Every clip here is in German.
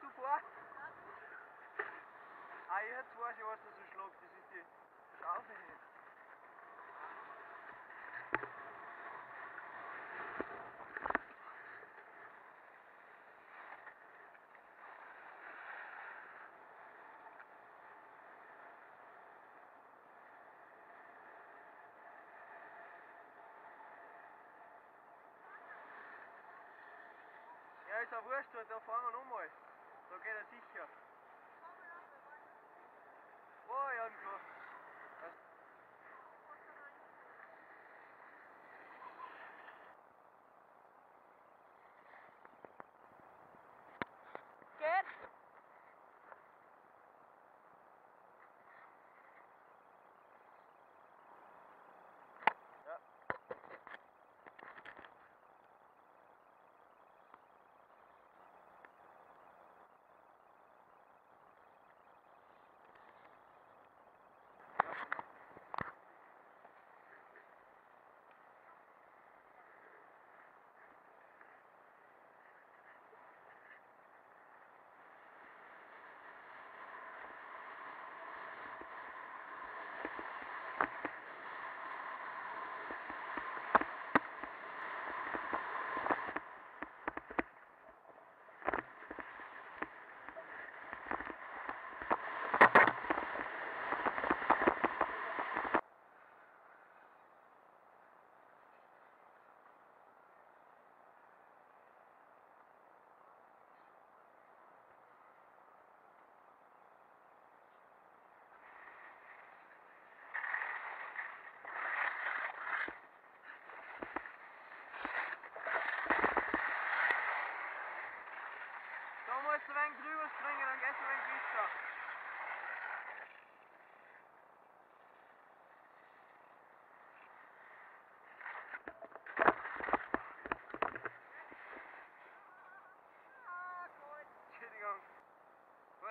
du vor? Ah, jetzt weiß ich, was da so schlagt. Das ist die Schaufel. Ja, ist auch wurscht, da fahren wir nochmal. Da geht er sicher. Oh, ja,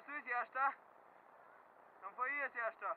Als erster? Dann fahr ich als erster.